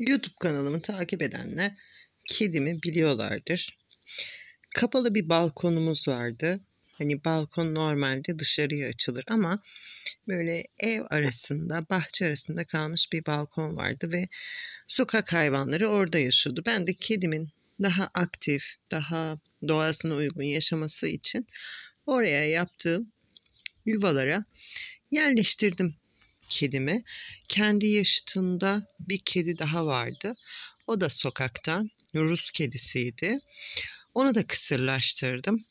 YouTube kanalımı takip edenler kedimi biliyorlardır. Kapalı bir balkonumuz vardı. Hani balkon normalde dışarıya açılır ama böyle ev arasında, bahçe arasında kalmış bir balkon vardı ve sokak hayvanları orada yaşıyordu. Ben de kedimin daha aktif, daha doğasına uygun yaşaması için oraya yaptığım yuvalara yerleştirdim kedimi. Kendi yaşıtında bir kedi daha vardı. O da sokaktan Rus kedisiydi. Onu da kısırlaştırdım.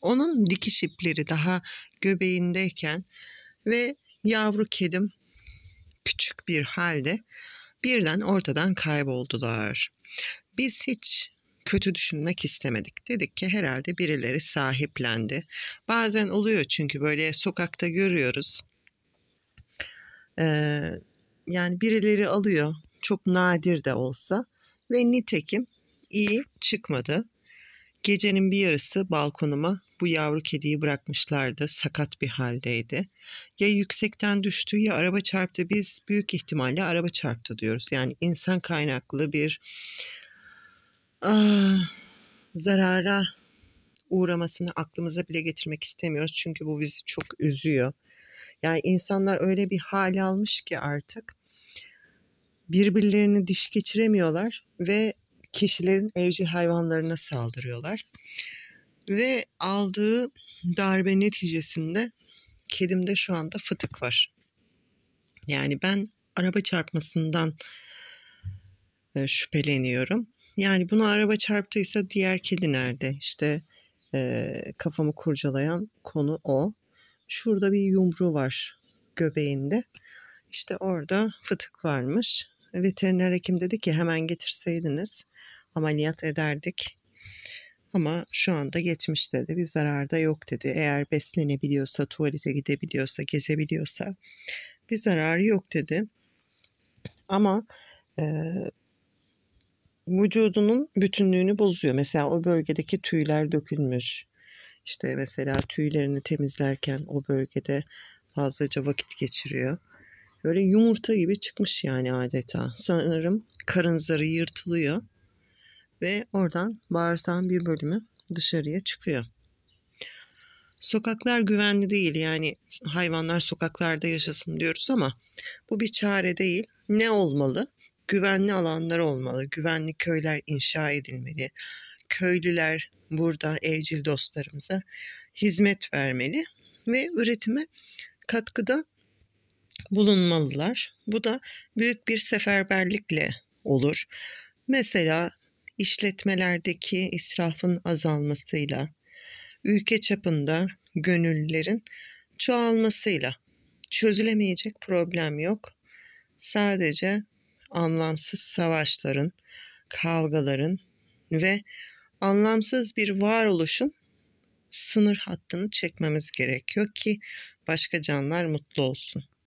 Onun dikiş ipleri daha göbeğindeyken ve yavru kedim küçük bir halde birden ortadan kayboldular. Biz hiç kötü düşünmek istemedik. Dedik ki herhalde birileri sahiplendi. Bazen oluyor çünkü böyle sokakta görüyoruz. Yani birileri alıyor. Çok nadir de olsa. Ve nitekim iyi çıkmadı. Gecenin bir yarısı balkonuma bu yavru kediyi bırakmışlardı. Sakat bir haldeydi. Ya yüksekten düştü ya araba çarptı. Biz büyük ihtimalle araba çarptı diyoruz. Yani insan kaynaklı bir ah, zarara uğramasını aklımıza bile getirmek istemiyoruz. Çünkü bu bizi çok üzüyor. Yani insanlar öyle bir hal almış ki artık birbirlerini diş geçiremiyorlar ve kişilerin evcil hayvanlarına saldırıyorlar. Ve aldığı darbe neticesinde kedimde şu anda fıtık var. Yani ben araba çarpmasından e, şüpheleniyorum. Yani bunu araba çarptıysa diğer kedi nerede? İşte e, kafamı kurcalayan konu o. Şurada bir yumru var göbeğinde. İşte orada fıtık varmış. Veteriner hekim dedi ki hemen getirseydiniz ameliyat ederdik. Ama şu anda geçmiş dedi. Bir zarar da yok dedi. Eğer beslenebiliyorsa, tuvalete gidebiliyorsa, gezebiliyorsa bir zararı yok dedi. Ama e, vücudunun bütünlüğünü bozuyor. Mesela o bölgedeki tüyler dökülmüş. İşte mesela tüylerini temizlerken o bölgede fazlaca vakit geçiriyor. Böyle yumurta gibi çıkmış yani adeta. Sanırım karın zarı yırtılıyor ve oradan bağırsağın bir bölümü dışarıya çıkıyor. Sokaklar güvenli değil yani hayvanlar sokaklarda yaşasın diyoruz ama bu bir çare değil. Ne olmalı? Güvenli alanlar olmalı. Güvenli köyler inşa edilmeli. Köylüler burada evcil dostlarımıza hizmet vermeli ve üretime katkıda bulunmalılar. Bu da büyük bir seferberlikle olur. Mesela işletmelerdeki israfın azalmasıyla, ülke çapında gönüllülerin çoğalmasıyla çözülemeyecek problem yok. Sadece anlamsız savaşların, kavgaların ve anlamsız bir varoluşun sınır hattını çekmemiz gerekiyor ki başka canlar mutlu olsun.